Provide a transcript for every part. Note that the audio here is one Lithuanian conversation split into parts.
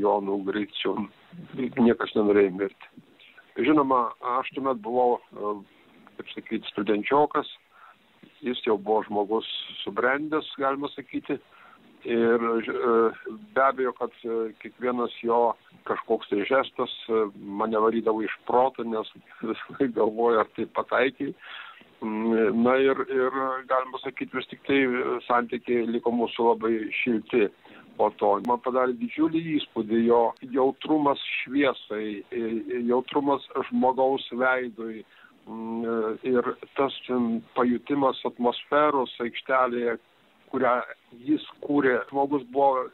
Jonu Gricium. Niekas nenorėjo mirti. Žinoma, aš tuomet buvau, kaip sakyti, studentiokas, jis jau buvo žmogus subrendęs, galima sakyti. Ir be abejo, kad kiekvienas jo kažkoks tai žestas mane varydavo iš proto, nes visai galvoju, ar tai pataikiai. Na ir, ir galima sakyti, vis tik tai santykiai liko mūsų labai šilti po to. Man padarė didžiulį įspūdį jo jautrumas šviesai, jautrumas žmogaus veidui ir tas pajutimas atmosferos aikštelėje, kurią jis kūrė. Žmogus buvo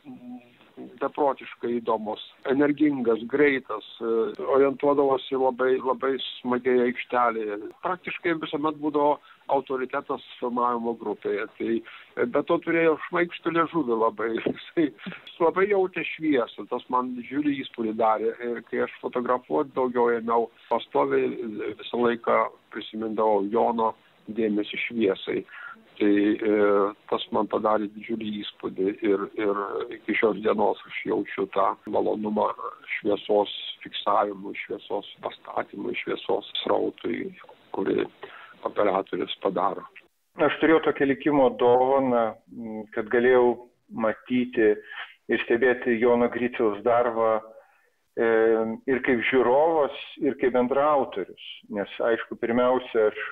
beprotiškai įdomus, energingas, greitas, orientuodavosi labai, labai smagiai aikštelėje. Praktiškai visuomet būdavo autoritetas filmavimo grupėje. Tai be to turėjo šmaikštų liežuvį labai. Jisai labai jautė šviesą, tas man didžiulį įspūdį darė. Ir kai aš fotografuoti daugiau ėmiau, pastoviai visą laiką prisimindavau Jono dėmesį šviesai tai e, tas man padarė didžiulį įspūdį ir, ir iki šios dienos aš jaučiu tą malonumą šviesos fiksavimui, šviesos pastatymui, šviesos srautui, kurį operatorius padaro. Aš turėjau tokią likimo dovaną, kad galėjau matyti ir stebėti Jono Griciaus darbą e, ir kaip žiūrovas, ir kaip bendrautorius. Nes, aišku, pirmiausia, aš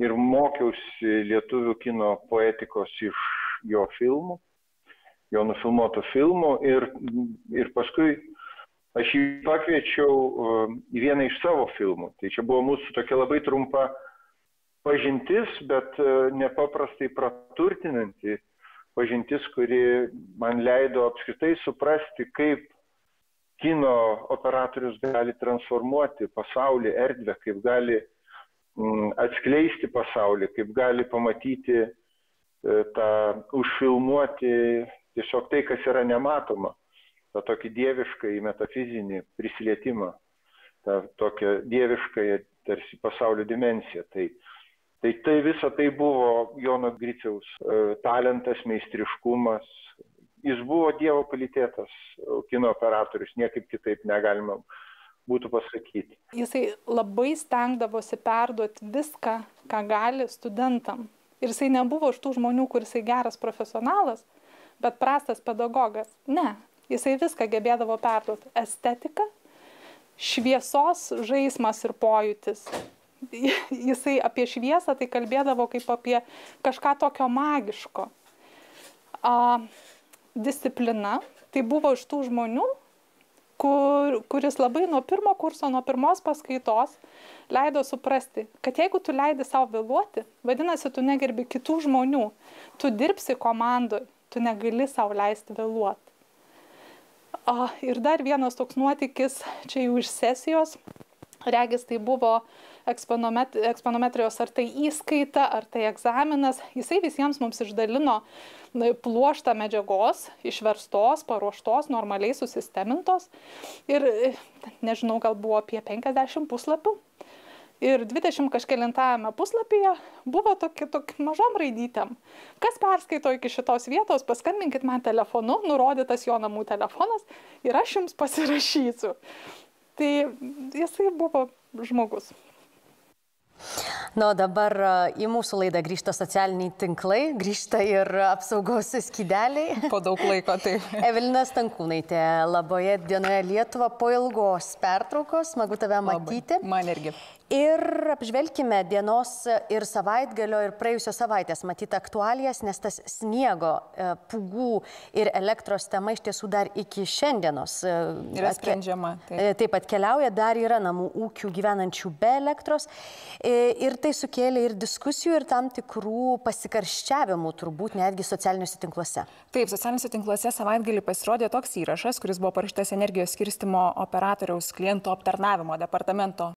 ir mokiausi lietuvių kino poetikos iš jo filmų, jo nufilmuotų filmų ir, ir paskui aš jį pakviečiau uh, į vieną iš savo filmų. Tai čia buvo mūsų tokia labai trumpa pažintis, bet uh, nepaprastai praturtinanti pažintis, kuri man leido apskritai suprasti, kaip kino operatorius gali transformuoti pasaulį, erdvę, kaip gali Mm, atskleisti pasaulį, kaip gali pamatyti e, tą, užfilmuoti tiesiog tai, kas yra nematoma, tą tokį dievišką metafizinį prisilietimą, tą tokią dievišką tarsi pasaulio dimensiją. Tai, tai, tai visa tai buvo Jono Griciaus e, talentas, meistriškumas, jis buvo Dievo kvalitėtas kino operatorius, niekaip kitaip negalima būtų pasakyti. Jisai labai stengdavosi perduoti viską, ką gali studentam. Ir jisai nebuvo iš tų žmonių, kur jisai geras profesionalas, bet prastas pedagogas. Ne, jisai viską gebėdavo perduoti. Estetika, šviesos žaismas ir pojūtis. Jisai apie šviesą tai kalbėdavo kaip apie kažką tokio magiško. A, disciplina, tai buvo iš tų žmonių, kur, kuris labai nuo pirmo kurso, nuo pirmos paskaitos leido suprasti, kad jeigu tu leidi savo vėluoti, vadinasi, tu negerbi kitų žmonių, tu dirbsi komandui, tu negali savo leisti vėluoti. O, ir dar vienas toks nuotykis, čia jau iš sesijos, regis tai buvo eksponometrijos, ar tai įskaita, ar tai egzaminas, jisai visiems mums išdalino pluoštą medžiagos, išverstos, paruoštos, normaliai susistemintos. Ir, nežinau, gal buvo apie 50 puslapių. Ir 20 kažkėlintajame puslapyje buvo tokia, tokia mažom raidytėm. Kas perskaito iki šitos vietos, paskambinkit man telefonu, nurodytas jo namų telefonas ir aš jums pasirašysiu. Tai jisai buvo žmogus. Na, o dabar į mūsų laidą grįžta socialiniai tinklai, grįžta ir apsaugos skydeliai. Po daug laiko, tai. Evelina Stankūnaitė, laboje dienoje Lietuva po ilgos pertraukos, smagu tave matyti. Labai. Man irgi. Ir apžvelkime dienos ir savaitgalio ir praėjusios savaitės matytą aktualijas, nes tas sniego, pūgų ir elektros tema iš tiesų dar iki šiandienos yra sprendžiama. Taip. taip pat keliauja, dar yra namų ūkių gyvenančių be elektros. Ir tai sukėlė ir diskusijų, ir tam tikrų pasikarščiavimų, turbūt netgi socialiniuose tinkluose. Taip, socialiniuose tinkluose savaitgalį pasirodė toks įrašas, kuris buvo parašytas energijos skirstimo operatoriaus klientų aptarnavimo departamento